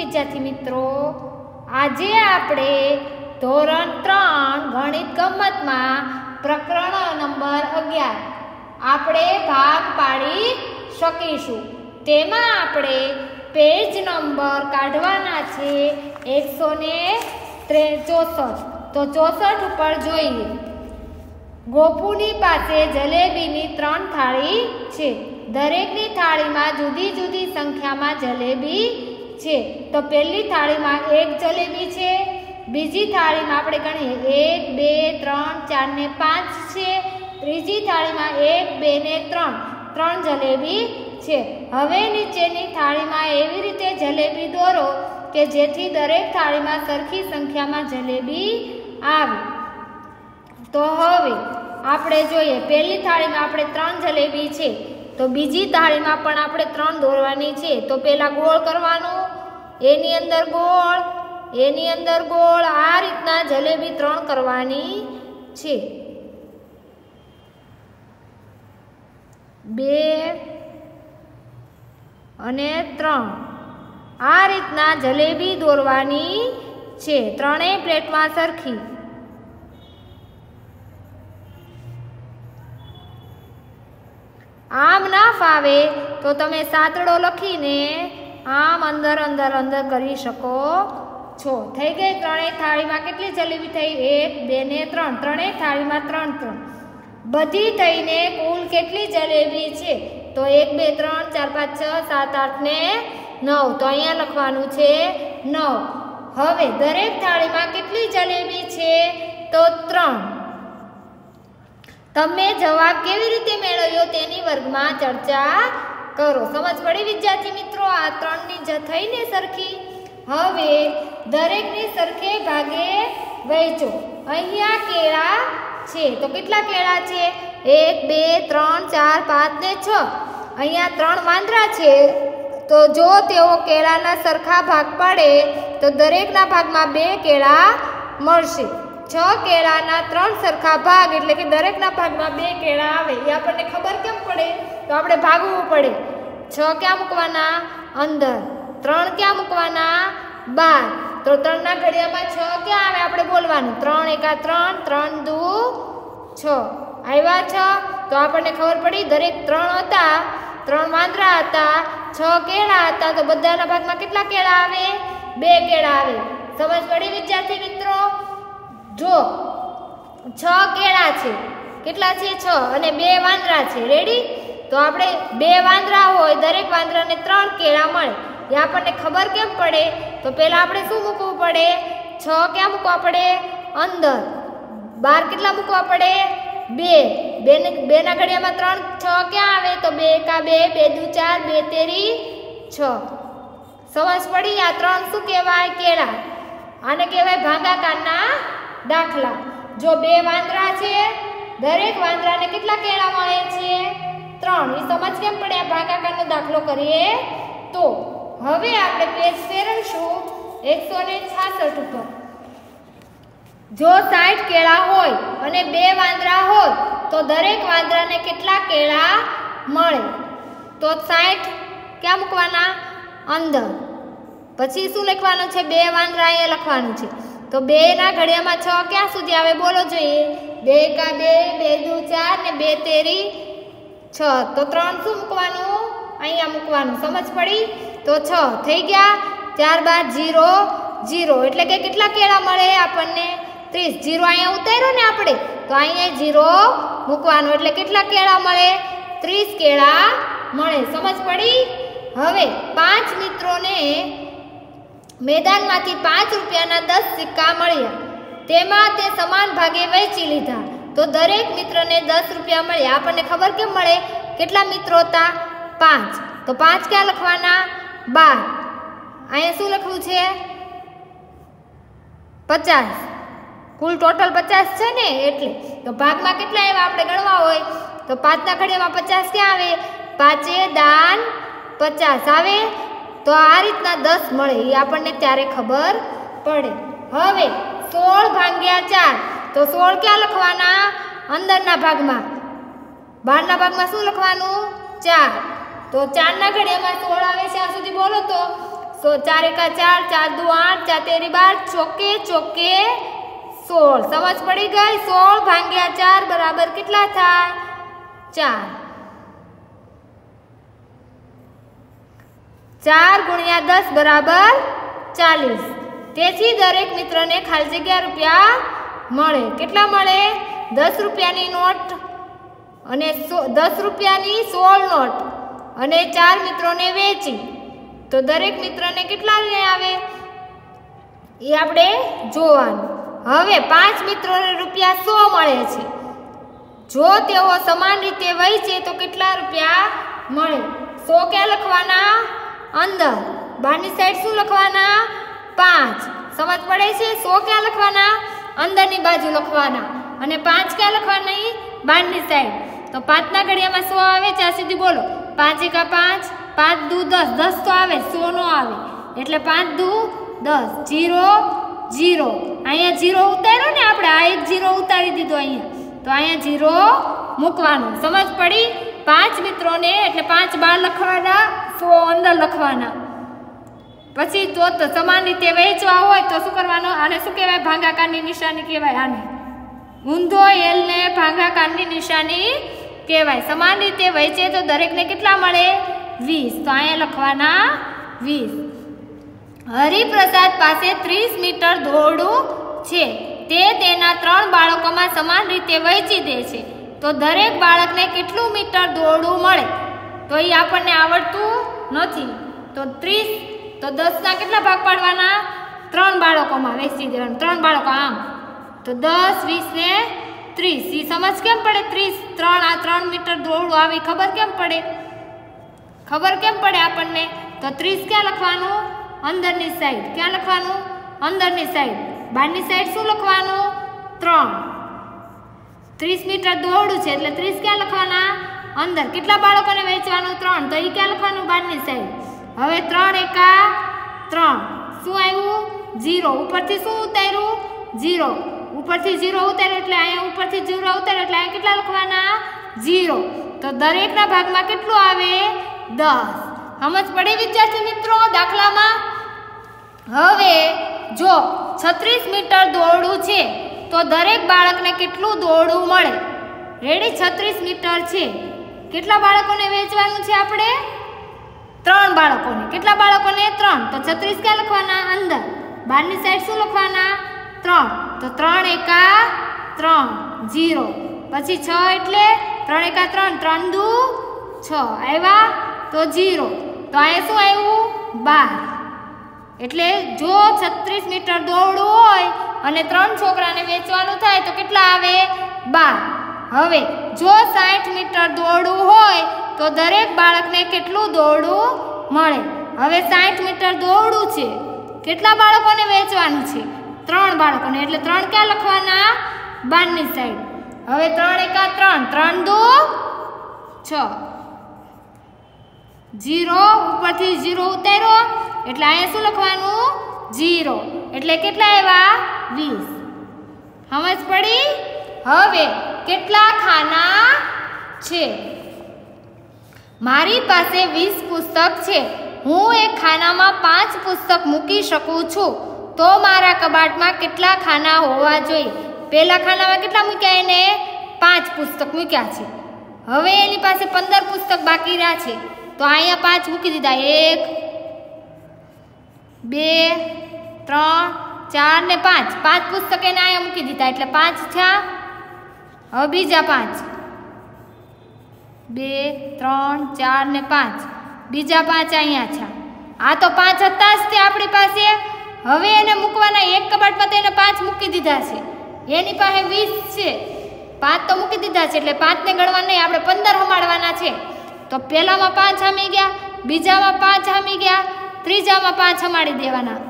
વિદ્યાર્થી મિત્રો, આજે આપણે ધોરણ ત્રણ ગણિત ગમતમાં પ્રકરણ નંબર અગિયાર આપણે ભાગ પાડી શકીશું. તેમાં આપણે પેજ નંબર કાઢવાના છે એકસો ને ચોસઠ તો ચોસઠ ઉપર જોઈએ. ગોપુની પાસે જલેબીની ત્રણ થાળી છે. દરેકની થાળીમાં જુદી જુદી સંખ્યામાં જલેબી છે. તો પહેલી થાળીમાં એક જલેબી છે, બીજી થાળીમાં આપણે ગણીએ એક, બે, ત્રણ, ચાર ને પાંચ છે. ત્રીજી થાળીમાં એક, બે ને ત્રણ. ત્રણ જલેબી છે. હવે નીચેની થાળીમાં એવી રીતે જલેબી દોરો કે જેથી દરેક થાળીમાં સરખી સંખ્યામાં જલેબી આવે. તો હવે આપણે જોઈએ, પહેલી થાળીમાં આપણે ત્રણ જલેબી છે. તો બીજી થાળીમાં પણ આપણે ત્રણ દોરવાની છે. તો પહેલાં ગોળ કરવાનું એની અંદર ગોળ, એની અંદર ગોળ આ રીતના જલેબી ત્રણ કરવાની છે. બે અને ત્રણ. આ રીતના જલેબી દોરવાની છે. ત્રણેય પ્લેટમાં સરખી. આમ ના ફાવે તો તમે સાતડો લખીને આમ અંદર અંદર અંદર કરી શકો છો. થઈ ગઈ ત્રણેય થાળીમાં કેટલી જલેબી થઈ? એક, બે ને ત્રણ. ત્રણેય થાળીમાં ત્રણ ત્રણ. બધી થઈને કુલ કેટલી જલેબી છે? તો એક, બે, ત્રણ, ચાર, પાંચ, છ, સાત, આઠ ને નવ. તો અહીંયા લખવાનું છે નવ. હવે દરેક થાળીમાં કેટલી જલેબી છે? તો ત્રણ. તમે જવાબ કેવી રીતે મેળવ્યો તેની વર્ગમાં ચર્ચા કરો. સમજ પડી વિદ્યાર્થી મિત્રો, આ ત્રણની જ થઈને સરખી. હવે દરેકની સરખે ભાગે વહેંચો. અહીંયા કેળા છે. તો કેટલા કેળા છે? એક, બે, ત્રણ, ચાર, પાંચ ને છ. અહીંયા ત્રણ વાંદરા છે. તો જો તેઓ કેળાના સરખા ભાગ પાડે, તો દરેકના ભાગમાં બે કેળા મળશે. છ કેળાના ત્રણ સરખા ભાગ, એટલે કે દરેકના ભાગમાં બે કેળા આવે. એ આપણને ખબર કેમ પડે? તો આપણે ભાગવું પડે. છ ક્યાં મૂકવાના? અંદર. ત્રણ ક્યાં મૂકવાના? બાર. તો ત્રણના ઘડિયામાં છ ક્યાં આવે? આપણે બોલવાનું. ત્રણ એકા ત્રણ ત્રણ દુ છ. આવ્યા છ? તો આપણને ખબર પડી, દરેક ત્રણ હતા. ત્રણ વાંદરા હતા. છ કેળા હતા. તો બધાના ભાગમાં કેટલા કેળા આવે? બે કેળા આવે. સમજ પડી વિદ્યાર્થી મિત્રો? જો, છ કેળા છે. કેટલા છે? છ અને બે વાંદરા છે. રેડી તો આપણે બે વાંદરા હોય, દરેક વાંદરાને ત્રણ કેળા મળે. એ આપણને ખબર કેમ પડે? તો પહેલાં આપણે શું મૂકવું પડે? છ ક્યાં મૂકવા પડે? અંદર. બાર કેટલા મૂકવા પડે? બે. બેને, બેના ઘડિયામાં ત્રણ, છ ક્યાં આવે? તો બે એકા બે બે દુ ચાર, બે તેરી, છ. સમજ પડી? આ ત્રણ શું કહેવાય? કેળા. આને કહેવાય ભાગાકારના દાખલા. જો બે વાંદરા છે, દરેક વાંદરાને કેટલા કેળા મળે છે? ત્રણ. એ સમજ કેમ પડે? આ ભાગાકારનો દાખલો કરીએ તો હવે આપણે પેજ ફેરવશું એકસો ને છાસઠ ઉપર. જો સાઠ કેળા હોય અને બે વાંદરા હોય, તો દરેક વાંદરાને કેટલા કેળા મળે? તો સાઠ ક્યાં મૂકવાના? અંદર. પછી શું લખવાનું છે? બે વાંદરા અહીંયા લખવાનું છે. તો બે ના ઘડિયામાં છ ક્યાં સુધી આવે બોલો જોઈએ. બે કા બે બે દુ ચાર ને બે તેરી છ. તો ત્રણ શું મૂકવાનું? અહીંયા મૂકવાનું. સમજ પડી? તો છ. થઈ ગયા? ત્યારબાદ જીરો જીરો. એટલે કે કેટલા કેળા મળે આપણને? ત્રીસ. જીરો અહીંયા ઉતાર્યો ને આપણે? તો અહીંયા જીરો મૂકવાનું. એટલે કેટલા કેળા મળે? ત્રીસ કેળા મળે. સમજ પડી? હવે પાંચ મિત્રોને મેદાનમાંથી પાંચ રૂપિયાના દસ સિક્કા મળ્યા. તેમાં તે સમાન ભાગે વહેંચી લીધા. તો દરેક મિત્રને દસ રૂપિયા મળ્યા. આપણને ખબર કેમ મળે? કેટલા મિત્રો હતા? પાંચ. તો પાંચ ક્યાં લખવાના? બાર. અહીંયા શું લખવું છે? પચાસ. કુલ ટોટલ પચાસ છે ને? એટલે. તો ભાગમાં કેટલા એવા આપણે ગણવા હોય? તો પાંચના ઘડિયામાં પચાસ ક્યાં આવે? પાંચે દાન પચાસ. આવે? તો આ રીતના દસ મળે એ આપણને ત્યારે ખબર પડે. હવે સોળ ભાગ્યા ચાર, તો સોળ ક્યાં લખવાના? અંદરના ભાગમાં. બહારના ભાગમાં શું લખવાનું? ચાર. તો ચારના ઘડિયામાં સોળ આવે છે, આ સુધી બોલો તો. સો ચાર એકા ચાર ચાર દુ આઠ, ચાર તેરી બાર, ચોકે ચોકે સોળ. સમજ પડી ગઈ? સોળ ભાગ્યા ચાર બરાબર કેટલા થાય? ચાર. ચાર ગુણ્યા દસ બરાબર ચાલીસ. તેથી દરેક મિત્રને ખાલી જગ્યા રૂપિયા મળે. કેટલા મળે? દસ રૂપિયાની નોટ અને દસ રૂપિયાની સોળ નોટ અને ચાર મિત્રોને વેચી. તો દરેક મિત્રને કેટલા આવે? એ આપણે જોવાનું. હવે પાંચ મિત્રોને રૂપિયા સો મળે છે. જો તેઓ સમાન રીતે વહેંચે તો કેટલા રૂપિયા મળે? સો ક્યાં લખવાના? અંદર. બહારની સાઈડ શું લખવાના? પાંચ. સમજ પડે છે? સો ક્યાં લખવાના? અંદરની બાજુ લખવાના. અને પાંચ ક્યાં લખવાના બહારની સાઈડ તો પાંચના ઘડિયામાં સો આવે ત્યાં સુધી બોલો. પાંચ એકા પાંચ પાંચ દુ દસ. દસ તો આવે, સો નો આવે. એટલે પાંચ દુ દસ. Zero zero. અહીંયા જીરો ઉતાર્યો ને આપણે? આ એક જીરો ઉતારી દીધો અહીંયા. તો અહીંયા જીરો મૂકવાનું. સમજ પડી? પાંચ મિત્રોને, એટલે પાંચ બાર લખવાના. સો અંદર લખવાના. પછી તો સમાન રીતે વહેંચવા હોય તો શું કરવાનું? આને શું કહેવાય? ભાંગાકારની નિશાની કહેવાય આને. ઊંધો એલને ભાંગાકારની નિશાની કહેવાય. સમાન રીતે વહેંચે તો દરેકને કેટલા મળે? વીસ. તો અહીંયા લખવાના વીસ. હરિપ્રસાદ પાસે ત્રીસ મીટર દોરડું છે. તે તેના ત્રણ બાળકોમાં સમાન રીતે વહેંચી દે છે. તો દરેક બાળકને કેટલું મીટર દોરડું મળે? તો એ આપણને આવડતું નથી. તો ત્રીસ, તો દસના કેટલા ભાગ પાડવાના? ત્રણ બાળકોમાં વહેંચી દેવાનું ત્રણ બાળકો આમ. તો દસ, વીસ ને ત્રીસ. એ સમજ કેમ પડે ત્રીસ? ત્રણ, આ ત્રણ મીટર દોરડું આવી ખબર કેમ પડે? ખબર કેમ પડે આપણને? તો ત્રીસ ક્યાં લખવાનું? અંદરની સાઈડ. ક્યાં લખવાનું? અંદરની સાઈડ. બહારની સાઈડ શું લખવાનું? ત્રણ. ત્રીસ મીટર દોરડું છે એટલે ત્રીસ ક્યાં લખવાના? અંદર કેટલા બાળકોને વેચવાનું? ત્રણ. તો એ ક્યાં લખવાનું? બારની સાઈડ. હવે ત્રણ એકા ત્રણ. શું આવ્યું જીરો ઉપરથી શું ઉતાર્યું? જીરો ઉપરથી જીરો ઉતાર્યો એટલે અહીંયા ઉપરથી જીરો ઉતાર્યો એટલે અહીંયા કેટલા લખવાના? જીરો તો દરેકના ભાગમાં કેટલું આવે? દસ. સમજ પડે વિદ્યાર્થી મિત્રો? દાખલામાં? હવે જો છત્રીસ મીટર દોરડું છે, તો દરેક બાળકને કેટલું દોરડું મળે? રેડી છત્રીસ મીટર છે. કેટલા બાળકોને વેચવાનું છે આપણે? ત્રણ બાળકોને. કેટલા બાળકોને? ત્રણ. તો છત્રીસ ક્યાં લખવાના? અંદર. બહારની સાઈડ શું લખવાના? ત્રણ. તો ત્રણ એકા ત્રણ. જીરો પછી છ એટલે ત્રણ એકા ત્રણ. ત્રણ દુ છ. આવ્યા? તો જીરો તો અહીંયા શું આવ્યું? બાર. એટલે જો છત્રીસ મીટર દોડવું હોય અને ત્રણ છોકરાને વેચવાનું થાય તો કેટલા આવે? બાર. હવે જો સાઠ મીટર દોડવું હોય, તો દરેક બાળકને કેટલું દોડવું મળે? હવે સાઠ મીટર દોડવું છે. કેટલા બાળકોને વેચવાનું છે? ત્રણ બાળકોને. એટલે ત્રણ ક્યાં લખવાના? બારની સાઈડ. હવે ત્રણ એકા ત્રણ. ત્રણ દો છ. જીરો ઉપરથી જીરો ઉતાર્યો એટલે અહીંયા શું લખવાનું? જીરો. એટલે કેટલા આવ્યા? વીસ. સમજ પડી? હવે કેટલા ખાના છે? મારી પાસે વીસ પુસ્તક છે. હું એક ખાનામાં પાંચ પુસ્તક મૂકી શકું છું. તો મારા કબાટમાં કેટલા ખાના હોવા જોઈએ? પહેલા ખાનામાં કેટલા મૂક્યા એને? પાંચ પુસ્તક મૂક્યા છે. હવે એની પાસે પંદર પુસ્તક બાકી રહ્યા છે. તો અહીંયા પાંચ મૂકી દીધા. એક, બે, ત્રણ, ચાર ને પાંચ. પાંચ પુસ્તક એને અહીંયા મૂકી દીધા. એટલે પાંચ થયા. હવે બીજા પાંચ. બે, ત્રણ, ચાર ને પાંચ. બીજા પાંચ અહીંયા છે. આ તો પાંચ હતા જ તે આપણી પાસે. હવે એને મૂકવાના એક કબાટમાં તો એને પાંચ મૂકી દીધા છે. એની પાસે વીસ છે. પાંચ તો મૂકી દીધા છે એટલે પાંચને ગણવા નહીં, આપણે પંદર હમાડવાના છે. તો પહેલામાં પાંચ હામી ગયા, બીજામાં પાંચ હામી ગયા, ત્રીજામાં પાંચ હમાડી દેવાના.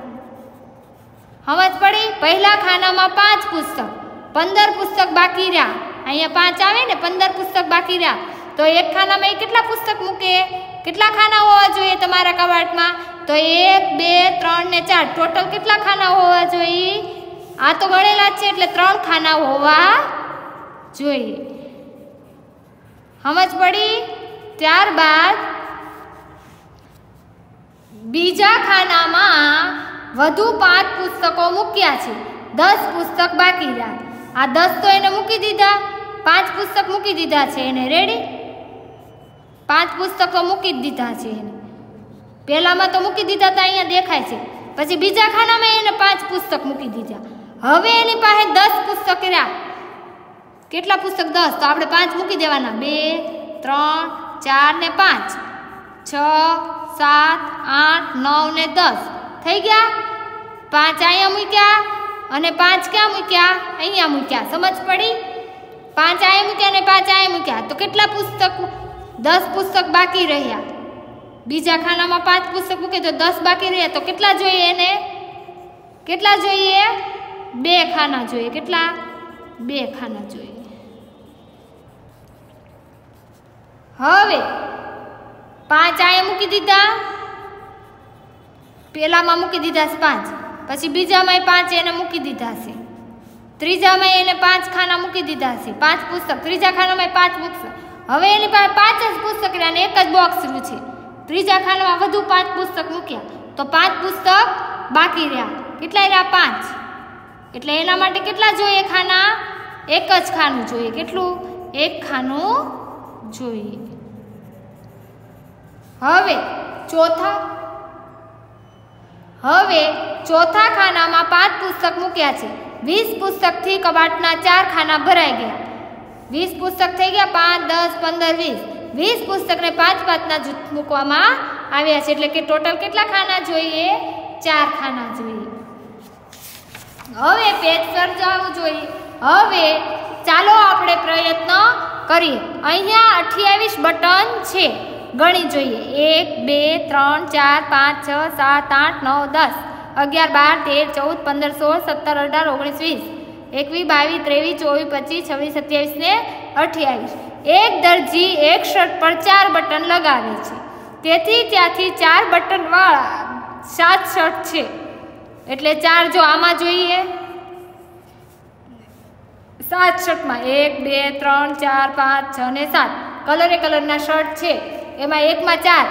સમજ પડી, પહેલા ખાનામાં પાંચ પુસ્તક. પંદર પુસ્તક બાકી રહ્યા. અહીંયા પાંચ આવે ને, પંદર પુસ્તક બાકી રહ્યા. તો એક ખાનામાં એ કેટલા પુસ્તક મૂકે? કેટલા ખાના હોવા જોઈએ તમારા કબાટમાં? તો એક, બે, ત્રણ ને ચાર. ટોટલ કેટલા ખાના હોવા જોઈએ? આ તો ગણેલા છે, એટલે ત્રણ ખાના હોવા જોઈએ. સમજ પડી? ત્યારબાદ બીજા ખાનામાં વધુ પાંચ પુસ્તકો મૂક્યા છે. દસ પુસ્તક બાકી રહ્યા. આ દસ તો એને મૂકી દીધા. પાંચ પુસ્તક મૂકી દીધા છે એને. રેડી પાંચ પુસ્તકો મૂકી દીધા છે એને. પહેલામાં તો મૂકી દીધા હતા અહીંયા દેખાય છે. પછી બીજા ખાનામાં એને પાંચ પુસ્તક મૂકી દીધા. હવે એની પાસે દસ પુસ્તક રહ્યા. કેટલા પુસ્તક? દસ. તો આપણે પાંચ મૂકી દેવાના. બે, ત્રણ, ચાર ને પાંચ. છ, સાત, આઠ, નવ ને દસ. થઈ ગયા? પાંચ અહીંયા મૂક્યા અને પાંચ ક્યાં મૂક્યા? અહીંયા મૂક્યા. સમજ પડી? પાંચ આય મૂક્યા અને પાંચ અહીંયા મૂક્યા. તો કેટલા પુસ્તક દસ પુસ્તક બાકી રહ્યા? બીજા ખાનામાં પાંચ પુસ્તક મૂકે તો દસ બાકી રહ્યા. તો કેટલા જોઈએ એને? કેટલા જોઈએ? બે ખાના જોઈએ. કેટલા? બે ખાના જોઈએ. હવે પાંચ આયા મૂકી દીધા. પેલામાં મૂકી દીધા છે પાંચ. પછી બીજામાં પાંચ એને મૂકી દીધા છે. ત્રીજામાં એને પાંચ ખાના મૂકી દીધા છે. પાંચ પુસ્તક. ત્રીજા ખાનામાં પાંચ પુસ્તક હવે એની પાસે પાંચ જ પુસ્તક રહ્યા અને એક જ બોક્સનું છે. ત્રીજા ખાનામાં વધુ પાંચ પુસ્તક મૂક્યા. તો પાંચ પુસ્તક બાકી રહ્યા. કેટલા રહ્યા? પાંચ. એટલે એના માટે કેટલા જોઈએ ખાના? એક જ ખાનું જોઈએ. કેટલું? એક ખાનું જોઈએ. હવે ચોથા હવે ચોથા ખાનામાં પાંચ પુસ્તક મૂક્યા છે. વીસ પુસ્તકથી કબાટના ચાર ખાના ભરાઈ ગયા. વીસ પુસ્તક થઈ ગયા, પાંચ, દસ, પંદર, વીસ. વીસ પુસ્તકને પાંચ પાંચના જૂથ મૂકવામાં આવ્યા છે. એટલે કે ટોટલ કેટલા ખાના જોઈએ? ચાર ખાના જોઈએ. હવે પેજ જવું જોઈએ. હવે ચાલો આપણે પ્રયત્ન કરીએ. અહીંયા અઠ્યાવીસ બટન છે. ગણી જોઈએ. એક, બે, ત્રણ, ચાર, પાંચ, છ, સાત, આઠ, નવ, દસ. અગિયાર બાર તેર ચૌદ પંદર સોળ સત્તર અઢાર ઓગણીસ વીસ એકવીસ બાવીસ ત્રેવીસ ચોવીસ પચીસ છવ્વીસ સત્યાવીસ ને અઠ્યાવીસ એક દરજી, એક શર્ટ પર ચાર બટન લગાવે છે. તેથી ત્યાંથી ચાર બટનવાળા સાત શર્ટ છે. એટલે ચાર જો આમાં જોઈએ? સાત શર્ટમાં એક, બે, ત્રણ, ચાર, પાંચ, છ ને સાત કલરે કલરના શર્ટ છે. એમાં એકમાં ચાર,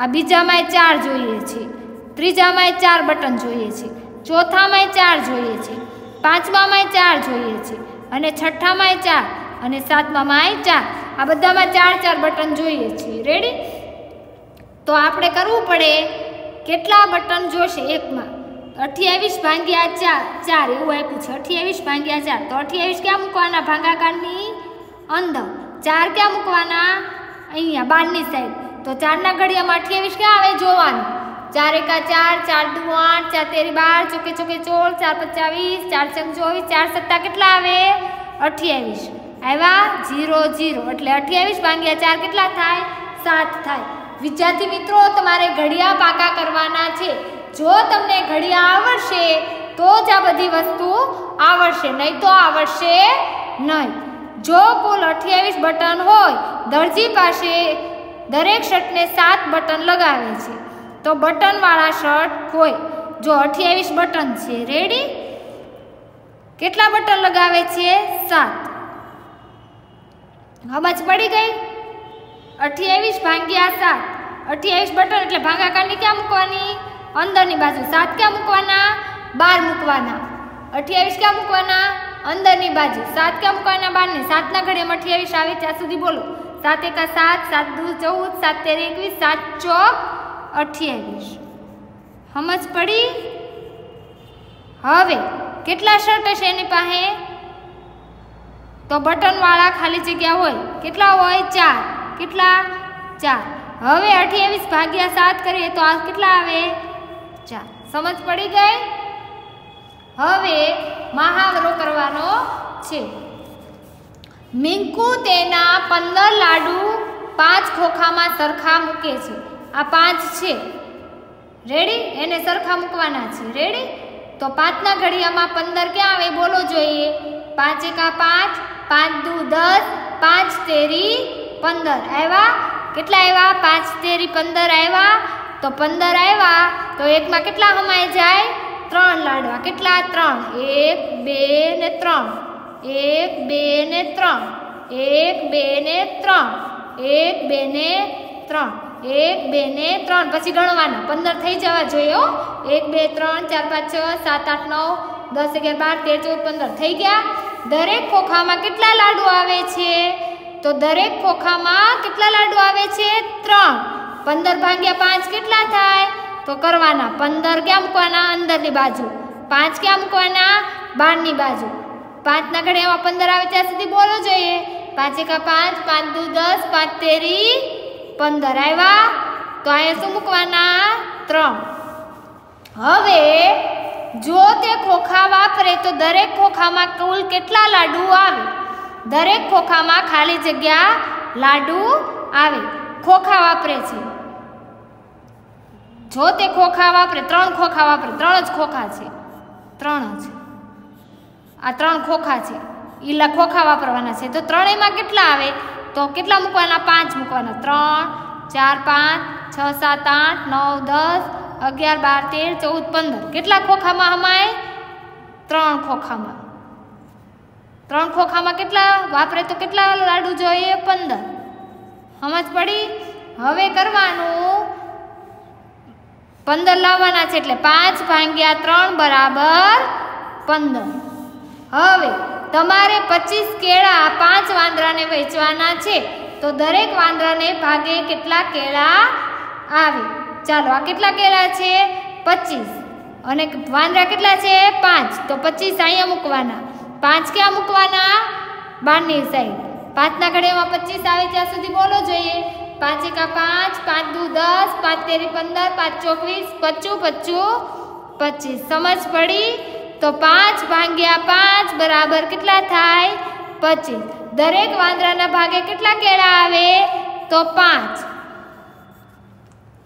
આ બીજામાંય ચાર જોઈએ છે. ત્રીજામાંય ચાર બટન જોઈએ છે. ચોથામાંય ચાર જોઈએ છે. પાંચમામાંય ચાર જોઈએ છે. અને છઠ્ઠામાંય ચાર અને સાતમામાંય ચાર. આ બધામાં ચાર ચાર બટન જોઈએ છે. રેડી તો આપણે કરવું પડે કેટલા બટન જોશે એકમાં? અઠ્યાવીસ ભાંગ્યા ચાર ચાર એવું આપ્યું છે. અઠ્યાવીસ ભાંગ્યા ચાર. તો અઠ્યાવીસ ક્યાં મૂકવાના? ભાંગાકારની અંદર. ચાર ક્યાં મૂકવાના? અહીંયા, બારની સાઈડ તો ચારના ઘડિયામાં અઠ્યાવીસ ક્યાં આવે? જોવાનું. ચાર એકા ચાર ચાર દુ આઠ, ચાર તેરી બાર, ચોકે ચોકે ચોળ, ચાર પચાવીસ, ચાર ચંગ ચોવીસ ચાર સત્તા કેટલા આવે? અઠ્યાવીસ. આવ્યા? જીરો જીરો એટલે અઠ્યાવીસ ભાંગ્યા ચાર કેટલા થાય? સાત થાય. વિદ્યાર્થી મિત્રો, તમારે ઘડિયા પાકા કરવાના છે. જો તમને ઘડિયા આવડશે, તો જ આ બધી વસ્તુ આવડશે. નહીં તો આવડશે નહીં. જો કુલ અઠ્યાવીસ બટન હોય, દરજી પાસે દરેક શર્ટને સાત બટન લગાવે છે. તો બટનવાળા શર્ટ હોય. જો અઠ્યાવીસ બટન છે. રેડી કેટલા બટન લગાવે છે? સાત. હમજ પડી ગઈ? અઠ્યાવીસ ભાંગ્યા સાત. અઠ્યાવીસ બટન એટલે ભાગાકારની ક્યાં મૂકવાની? અંદરની બાજુ. સાત ક્યાં મૂકવાના? બાર મૂકવાના. અઠ્યાવીસ ક્યાં મૂકવાના? અંદરની બાજુ. સાત ક્યાં મૂકવાના? બારની. સાતના ઘડિયામાં અઠ્યાવીસ આવે ત્યાં સુધી બોલો. સાત એકા સાત સાત દુ ચૌદ, સાત તેર એકવીસ, સાત ચોક અઠ્યાવીસ. સમજ પડી? હવે, કેટલા શર્ટ હશે એની પાસે? તો બટનવાળા ખાલી જગ્યા હોય. કેટલા હોય? ચાર. કેટલા? ચાર. હવે અઠ્યાવીસ ભાગ્યા સાત કરીએ તો આ કેટલા આવે? ચાર. સમજ પડી ગઈ? હવે મહાવરો કરવાનો છે. મિંકુ તેના પંદર લાડુ પાંચ ખોખામાં સરખા મૂકે છે. આ પાંચ છે. રેડી એને સરખા મૂકવાના છે. રેડી તો પાંચના ઘડિયામાં પંદર ક્યાં આવે બોલો જોઈએ. પાંચ એકા પાંચ પાંચ દુ દસ, પાંચ તેરી પંદર. આવ્યા? કેટલા આવ્યા? પાંચ તેરી પંદર આવ્યા? તો પંદર આવ્યા. તો એકમાં કેટલા સમાઈ જાય? ત્રણ લાડવા. કેટલા? ત્રણ. એક, બે ને ત્રણ. એક, બે ને ત્રણ. એક, બે ને ત્રણ. એક, બે ને ત્રણ. એક, બે ને ત્રણ. પછી ગણવાના. પંદર થઈ જવા જોઈએ એક, બે, ત્રણ, ચાર, પાંચ, છ, સાત, આઠ, નવ, દસ, અગિયાર, બાર, તેર, ચૌદ, પંદર. થઈ ગયા? દરેક ખોખામાં કેટલા લાડુ આવે છે? તો દરેક ખોખામાં કેટલા લાડુ આવે છે? ત્રણ. પંદર ભાગ્યા પાંચ કેટલા થાય? તો કરવાના. પંદર ક્યાં મૂકવાના? અંદરની બાજુ. પાંચ ક્યાં મૂકવાના? બહારની બાજુ. પાંચના ઘડિયામાં પંદર આવે ત્યાં સુધી બોલવો જોઈએ. પાંચ એકા પાંચ પાંચ દુ દસ, પાંચ તેરી પંદર આવ્યા તો અહીંયા શું મૂકવાના? ત્રણ. હવે, જો તે ખોખા વાપરે, તો દરેક ખોખામાં કુલ કેટલા લાડુ આવે? દરેક ખોખામાં ખાલી જગ્યા લાડુ આવે. ખોખા વાપરે છે. જો તે ખોખા વાપરે, ત્રણ ખોખા વાપરે, ત્રણ જ ખોખા છે. ત્રણ જ. આ ત્રણ ખોખા છે. ઈલા ખોખા વાપરવાના છે. તો ત્રણેયમાં કેટલા આવે? તો કેટલા મૂકવાના? પાંચ મૂકવાના. ત્રણ, ચાર, પાંચ, છ, સાત, આઠ, નવ, દસ, અગિયાર, બાર, તેર, ચૌદ, પંદર. કેટલા ખોખામાં હમાય? ત્રણ ખોખામાં. ત્રણ ખોખામાં કેટલા? વાપરે તો કેટલા લાડુ જોઈએ? પંદર. સમજ પડી? હવે કરવાનું. પંદર લાવવાના છે એટલે પાંચ ભાંગ્યા ત્રણ બરાબર પંદર. હવે તમારે પચીસ કેળા પાંચ વાંદરાને વેચવાના છે. તો દરેક વાંદરાને ભાગે કેટલા કેળા આવે? ચાલો, આ કેટલા કેળા છે? પચીસ. અને વાંદરા કેટલા છે? પાંચ. તો પચીસ અહીંયા મૂકવાના. પાંચ ક્યાં મૂકવાના? બારની સાઈડ પાંચના ઘડિયામાં પચીસ આવે ત્યાં સુધી બોલો જોઈએ. પાંચ એકા પાંચ પાંચ દુ દસ, પાંચ તેરી પંદર, પાંચ ચોવીસ, પચું પચું, પચીસ. સમજ પડી? તો પાંચ ભાંગ્યા પાંચ બરાબર કેટલા થાય? પચીસ. દરેક વાંદરાના ભાગે કેટલા કેળા આવે? તો પાંચ.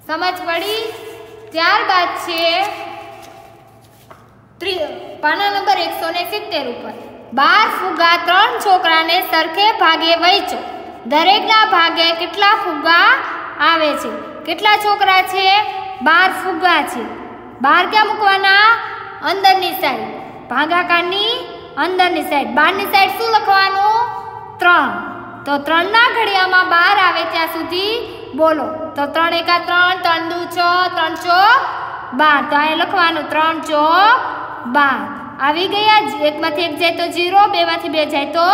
સમજ પડી? ત્યારબાદ છે પાના નંબર એકસો ને સિત્તેર ઉપર. બાર ફુગા ત્રણ છોકરાને સરખે ભાગે વહેંચો. દરેકના ભાગે કેટલા ફુગા આવે છે? કેટલા છોકરા છે? બાર ફુગા છે. બાર ક્યાં મૂકવાના? અંદરની સાઈડ ભાગાકારની અંદરની સાઈડ બહારની સાઈડ શું લખવાનું? ત્રણ. તો ત્રણના ઘડિયામાં બાર આવે ત્યાં સુધી બોલો. તો ત્રણ એકા ત્રણ ત્રણ દુ છ, ત્રણ ચોક બાર. તો અહીંયા લખવાનું ત્રણ ચોક બાર. આવી ગયા જ? એકમાંથી એક જાય તો જીરો બેમાંથી બે જાય તો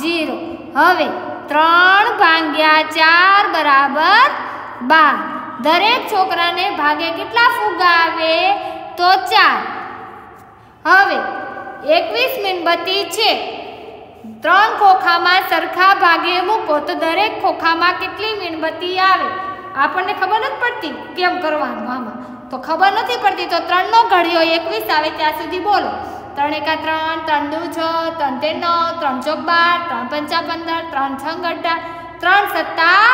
જીરો હવે ત્રણ ભાગ્યા ચાર બરાબર બાર. દરેક છોકરાને ભાગે કેટલા ફુગા આવે? તો ચાર. હવે, એકવીસ મીણબત્તી છે. ત્રણ ખોખામાં સરખા ભાગે મૂકો તો દરેક ખોખામાં કેટલી મીણબત્તી આવે? આપણને ખબર નથી પડતી કેમ કરવાનું આમાં. તો ખબર નથી પડતી તો ત્રણનો ઘડિયો એકવીસ આવે ત્યાં સુધી બોલો. ત્રણ એકા ત્રણ ત્રણ દુ છ, ત્રણ તેર નવ, ત્રણ ચોક બાર, ત્રણ પંચા પંદર, ત્રણ છ અઢાર, ત્રણ સત્તા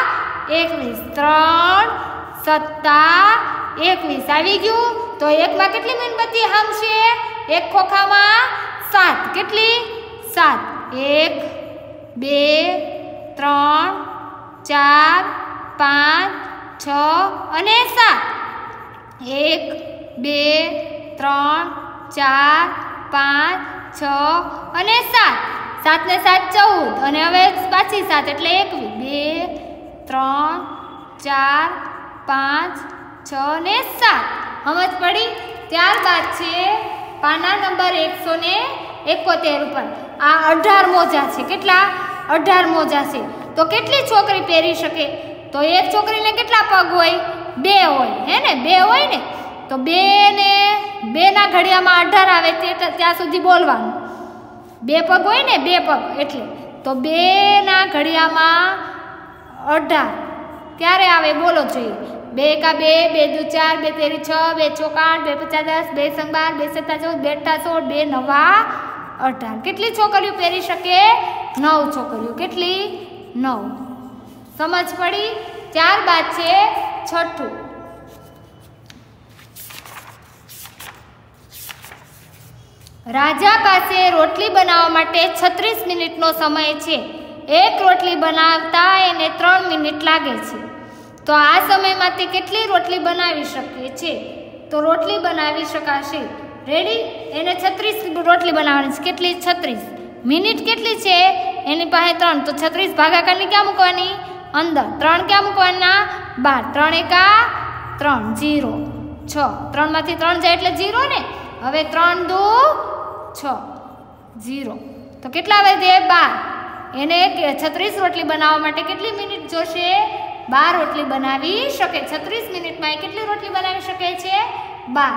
એકવીસ. ત્રણ સત્તા એકવીસ. આવી ગયું? તો એકમાં કેટલી મીણબત્તી હમશે? એક ખોખામાં સાત. કેટલી? સાત. એક, બે, ત્રણ, ચાર, પાંચ, છ અને સાત. એક, બે, ત્રણ, ચાર, પાંચ, છ અને સાત. સાત ને સાત ચૌદ. અને હવે પાછી સાત એટલે એકવીસ. બે, ત્રણ, ચાર, પાંચ, છ ને સાત. સમજ પડી? ત્યારબાદ છે પાના નંબર એકસો ને એકોતેર ઉપર. આ અઢાર મોજા છે. કેટલા? અઢાર મોજા છે. તો કેટલી છોકરી પહેરી શકે? તો એક છોકરીને કેટલા પગ હોય? બે હોય. હે ને? બે હોય ને? તો બે ને બેના ઘડિયામાં અઢાર આવે તે ત્યાં સુધી બોલવાનું. બે પગ હોય ને? બે પગ. એટલે તો બેના ઘડિયામાં અઢાર. ક્યારે આવે? બોલો જોઈએ. બે એકા બે બે દુ ચાર, બે તેરી છ, બે ચોકાણ, બે પચાસ દસ બે સંગબાર બે સત્તા ચૌદ બે અઠા સોળ બે નવા અઢાર. કેટલી છોકરીઓ પહેરી શકે? નવ છોકરીઓ. કેટલી? નવ. સમજ પડી? ત્યારબાદ છે છઠ્ઠું. રાજા પાસે રોટલી બનાવવા માટે છત્રીસ મિનિટનો સમય છે. એક રોટલી બનાવતા એને ત્રણ મિનિટ લાગે છે. તો આ સમયમાંથી કેટલી રોટલી બનાવી શકીએ છીએ? તો રોટલી બનાવી શકાશે. રેડી એને છત્રીસ રોટલી બનાવવાની છે. કેટલી? છત્રીસ. મિનિટ કેટલી છે? એની પાસે ત્રણ. તો છત્રીસ ભાગાકારની ક્યાં મૂકવાની? અંદર. ત્રણ ક્યાં મૂકવાના? બાર. ત્રણ એકા ત્રણ. જીરો છ. ત્રણમાંથી ત્રણ જાય એટલે જીરો ને? હવે ત્રણ દુ છ. જીરો તો કેટલા વધે? બાર. એને છત્રીસ રોટલી બનાવવા માટે કેટલી મિનિટ જોશે? બાર રોટલી બનાવી શકે. છત્રીસ મિનિટમાં એ કેટલી રોટલી બનાવી શકે છે? બાર.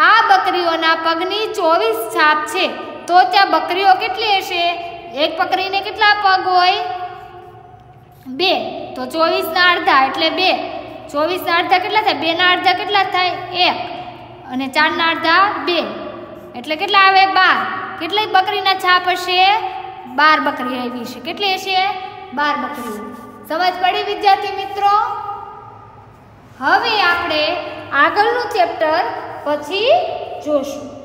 આ બકરીઓના પગની ચોવીસ છાપ છે. તો ત્યાં બકરીઓ કેટલી હશે? એક બકરીને કેટલા પગ હોય? બે. તો ચોવીસના અડધા એટલે બે. ચોવીસના અડધા કેટલા થાય? બેના અડધા કેટલા થાય? એક. અને ચારના અડધા બે. એટલે કેટલા આવે? બાર. કેટલી બકરીના છાપ હશે? બાર બકરી આવી છે કેટલી હશે? બાર બકરી સમજ પડી વિદ્યાર્થી મિત્રો? હવે આપણે આગળનું ચેપ્ટર પછી જોશું.